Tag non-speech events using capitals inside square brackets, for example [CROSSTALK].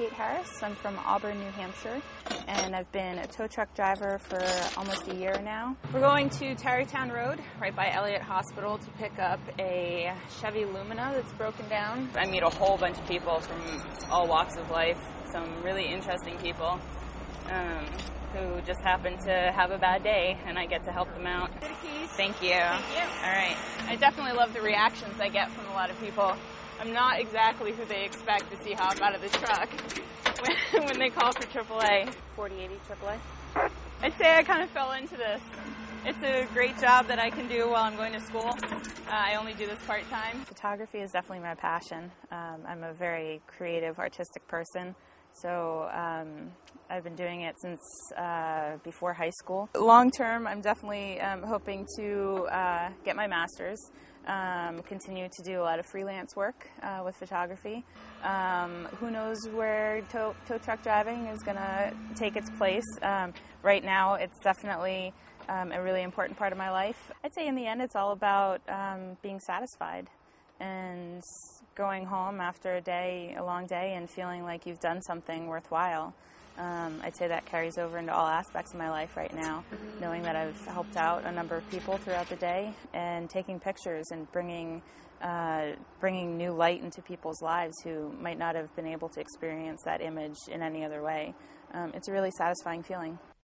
Kate Harris. I'm from Auburn, New Hampshire, and I've been a tow truck driver for almost a year now. We're going to Tarrytown Road, right by Elliott Hospital, to pick up a Chevy Lumina that's broken down. I meet a whole bunch of people from all walks of life, some really interesting people. Um, who just happen to have a bad day, and I get to help them out. Thank you. Thank you. All right. I definitely love the reactions I get from a lot of people. I'm not exactly who they expect to see hop out of the truck [LAUGHS] when, when they call for AAA. 4080 AAA. I'd say I kind of fell into this. It's a great job that I can do while I'm going to school. Uh, I only do this part time. Photography is definitely my passion. Um, I'm a very creative, artistic person. So um, I've been doing it since uh, before high school. Long term, I'm definitely um, hoping to uh, get my master's, um, continue to do a lot of freelance work uh, with photography. Um, who knows where tow, tow truck driving is going to take its place? Um, right now, it's definitely um, a really important part of my life. I'd say in the end, it's all about being satisfied and going home after a day, a long day, and feeling like you've done something worthwhile. Um, I'd say that carries over into all aspects of my life right now, knowing that I've helped out a number of people throughout the day and taking pictures and bringing uh, bringing new light into people's lives who might not have been able to experience that image in any other way. Um, it's a really satisfying feeling.